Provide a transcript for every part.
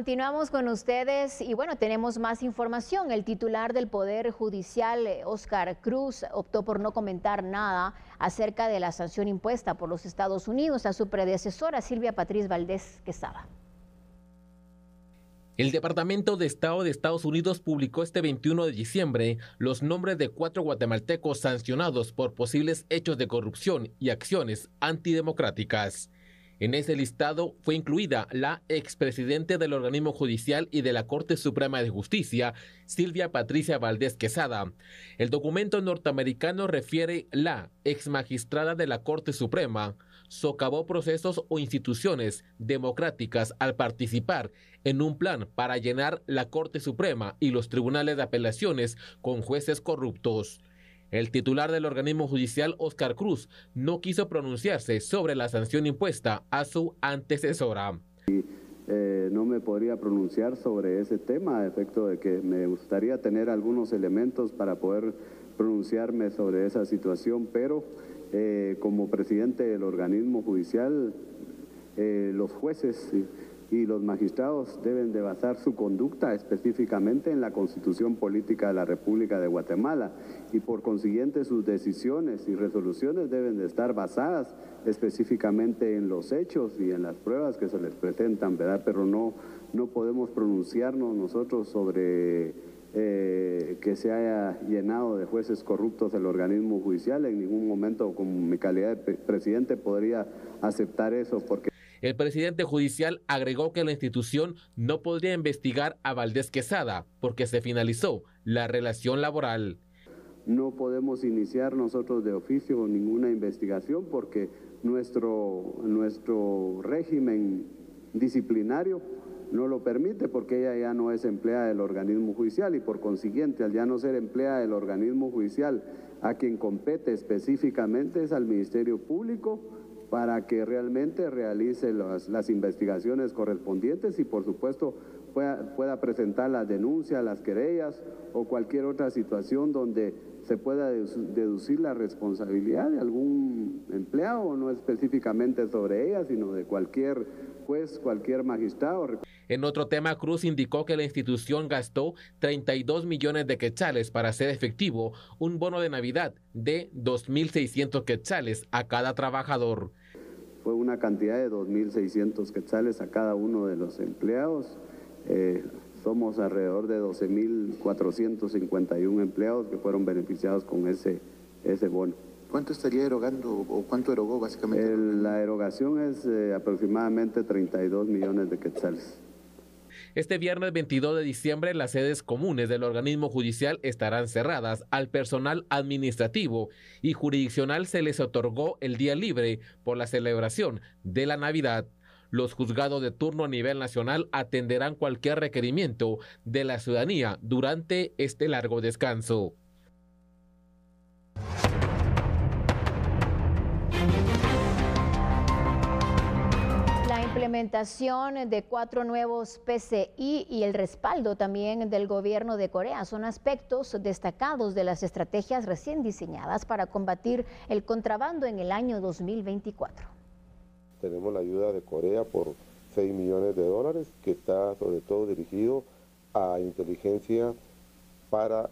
continuamos con ustedes y bueno, tenemos más información. El titular del Poder Judicial, Oscar Cruz, optó por no comentar nada acerca de la sanción impuesta por los Estados Unidos a su predecesora, Silvia Patriz Valdés Quesada. El Departamento de Estado de Estados Unidos publicó este 21 de diciembre los nombres de cuatro guatemaltecos sancionados por posibles hechos de corrupción y acciones antidemocráticas. En ese listado fue incluida la expresidente del organismo judicial y de la Corte Suprema de Justicia, Silvia Patricia Valdés Quesada. El documento norteamericano refiere la exmagistrada de la Corte Suprema socavó procesos o instituciones democráticas al participar en un plan para llenar la Corte Suprema y los tribunales de apelaciones con jueces corruptos. El titular del organismo judicial, Oscar Cruz, no quiso pronunciarse sobre la sanción impuesta a su antecesora. Eh, no me podría pronunciar sobre ese tema, a efecto de que me gustaría tener algunos elementos para poder pronunciarme sobre esa situación, pero eh, como presidente del organismo judicial, eh, los jueces los magistrados deben de basar su conducta específicamente en la Constitución Política de la República de Guatemala y por consiguiente sus decisiones y resoluciones deben de estar basadas específicamente en los hechos y en las pruebas que se les presentan, ¿verdad? Pero no, no podemos pronunciarnos nosotros sobre eh, que se haya llenado de jueces corruptos el organismo judicial. En ningún momento, como mi calidad de presidente, podría aceptar eso porque el presidente judicial agregó que la institución no podría investigar a Valdés Quesada porque se finalizó la relación laboral. No podemos iniciar nosotros de oficio ninguna investigación porque nuestro, nuestro régimen disciplinario no lo permite porque ella ya no es empleada del organismo judicial y por consiguiente al ya no ser empleada del organismo judicial a quien compete específicamente es al Ministerio Público para que realmente realice las, investigaciones correspondientes y por supuesto pueda, pueda, presentar las denuncias, las querellas o cualquier otra situación donde se pueda deducir la responsabilidad de algún empleado, no específicamente sobre ella, sino de cualquier juez, cualquier magistrado. En otro tema, Cruz indicó que la institución gastó 32 millones de quetzales para hacer efectivo un bono de Navidad de 2.600 quetzales a cada trabajador fue una cantidad de 2.600 quetzales a cada uno de los empleados. Eh, somos alrededor de 12.451 empleados que fueron beneficiados con ese, ese bono. ¿Cuánto estaría erogando o cuánto erogó básicamente? la erogación es eh, aproximadamente 32 millones de quetzales. Este viernes 22 de diciembre las sedes comunes del organismo judicial estarán cerradas al personal administrativo y jurisdiccional se les otorgó el día libre por la celebración de la Navidad. Los juzgados de turno a nivel nacional atenderán cualquier requerimiento de la ciudadanía durante este largo descanso. Implementación de cuatro nuevos PCI y el respaldo también del gobierno de Corea son aspectos destacados de las estrategias recién diseñadas para combatir el contrabando en el año 2024. Tenemos la ayuda de Corea por 6 millones de dólares que está sobre todo dirigido a inteligencia para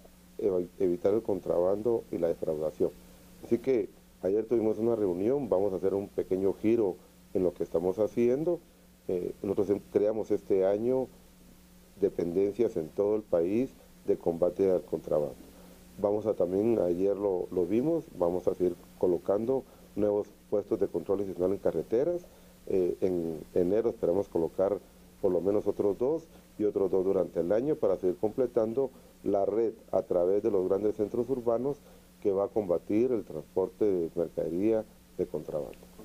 evitar el contrabando y la defraudación. Así que ayer tuvimos una reunión, vamos a hacer un pequeño giro en lo que estamos haciendo. Eh, nosotros creamos este año dependencias en todo el país de combate al contrabando. Vamos a también, ayer lo, vimos, vamos a seguir colocando nuevos puestos de control adicional en carreteras. Eh, en enero esperamos colocar por lo menos otros dos y otros dos durante el año para seguir completando la red a través de los grandes centros urbanos que va a combatir el transporte de mercadería de contrabando.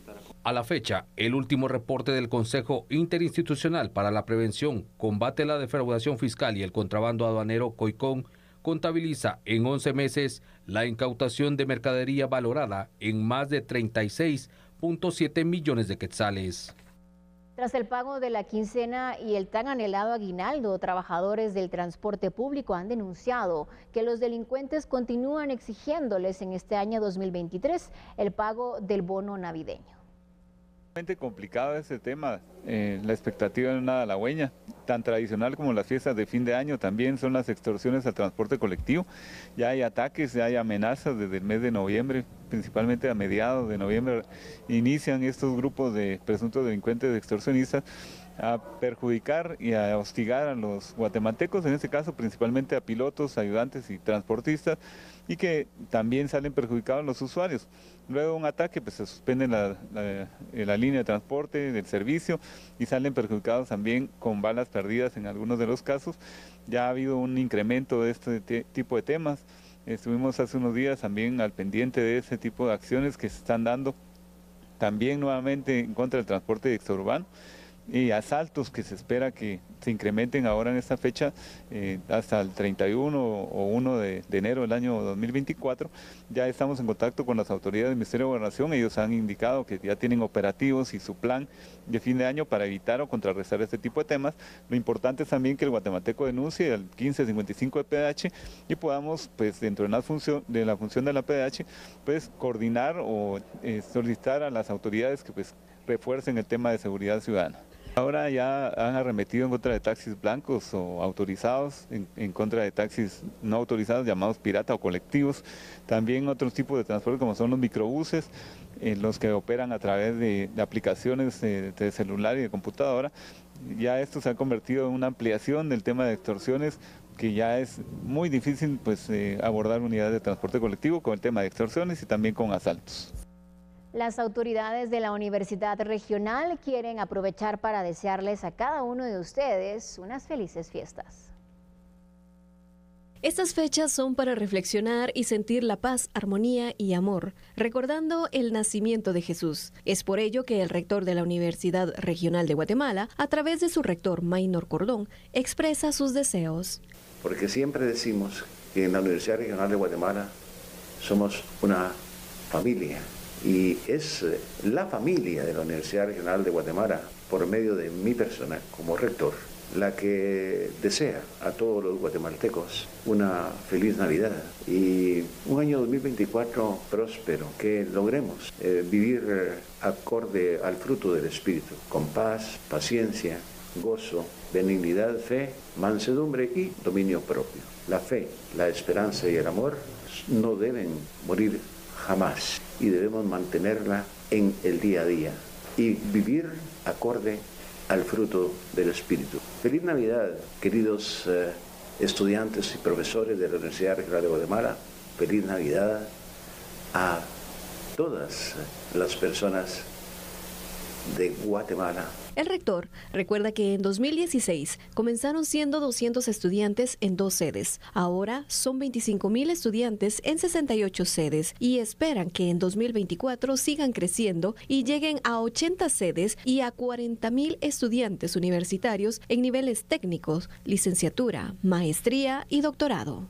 A la fecha, el último reporte del Consejo Interinstitucional para la Prevención, Combate a la Defraudación Fiscal y el Contrabando Aduanero COICON contabiliza en 11 meses la incautación de mercadería valorada en más de 36.7 millones de quetzales. Tras el pago de la quincena y el tan anhelado aguinaldo, trabajadores del transporte público han denunciado que los delincuentes continúan exigiéndoles en este año 2023 el pago del bono navideño. Complicado ese tema, eh, la expectativa de una halagüeña, tan tradicional como las fiestas de fin de año, también son las extorsiones al transporte colectivo. Ya hay ataques, ya hay amenazas desde el mes de noviembre, principalmente a mediados de noviembre, inician estos grupos de presuntos delincuentes extorsionistas a perjudicar y a hostigar a los guatemaltecos, en este caso principalmente a pilotos, ayudantes y transportistas, y que también salen perjudicados los usuarios. Luego de un ataque pues, se suspende la, la, línea de transporte, del servicio, y salen perjudicados también con balas perdidas en algunos de los casos. Ya ha habido un incremento de este tipo de temas. Estuvimos hace unos días también al pendiente de ese tipo de acciones que se están dando también nuevamente en contra del transporte extraurbano y asaltos que se espera que se incrementen ahora en esta fecha eh, hasta el 31 o 1 de, enero del año 2024. Ya estamos en contacto con las autoridades del Ministerio de Gobernación. Ellos han indicado que ya tienen operativos y su plan de fin de año para evitar o contrarrestar este tipo de temas. Lo importante es también que el guatemalteco denuncie el 1555 de PDH y podamos, pues dentro de la función de la, función de la PDH, pues coordinar o eh, solicitar a las autoridades que pues refuercen el tema de seguridad ciudadana. Ahora ya han arremetido en contra de taxis blancos o autorizados, en, contra de taxis no autorizados llamados pirata o colectivos. También otros tipos de transporte como son los microbuses, eh, los que operan a través de, aplicaciones de, celular y de computadora. Ya esto se ha convertido en una ampliación del tema de extorsiones que ya es muy difícil pues, eh, abordar unidades de transporte colectivo con el tema de extorsiones y también con asaltos. Las autoridades de la Universidad Regional quieren aprovechar para desearles a cada uno de ustedes unas felices fiestas. Estas fechas son para reflexionar y sentir la paz, armonía y amor, recordando el nacimiento de Jesús. Es por ello que el rector de la Universidad Regional de Guatemala, a través de su rector Maynor Cordón, expresa sus deseos. Porque siempre decimos que en la Universidad Regional de Guatemala somos una familia y es eh, la familia de la Universidad Regional de Guatemala, por medio de mi persona como rector, la que desea a todos los guatemaltecos una feliz Navidad y un año 2024 próspero, que logremos eh, vivir eh, acorde al fruto del Espíritu, con paz, paciencia, gozo, benignidad, fe, mansedumbre y dominio propio. La fe, la esperanza y el amor no deben morir jamás y debemos mantenerla en el día a día y vivir acorde al fruto del Espíritu. Feliz Navidad, queridos eh, estudiantes y profesores de la Universidad Regional de Guatemala. Feliz Navidad a todas las personas de Guatemala el rector recuerda que en 2016 comenzaron siendo 200 estudiantes en dos sedes. Ahora son 25 mil estudiantes en 68 sedes y esperan que en 2024 sigan creciendo y lleguen a 80 sedes y a 40 mil estudiantes universitarios en niveles técnicos, licenciatura, maestría y doctorado.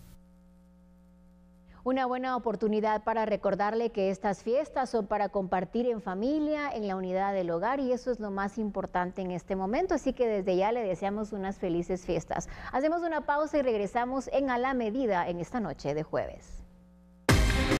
Una buena oportunidad para recordarle que estas fiestas son para compartir en familia, en la unidad del hogar y eso es lo más importante en este momento. Así que desde ya le deseamos unas felices fiestas. Hacemos una pausa y regresamos en A la Medida en esta noche de jueves.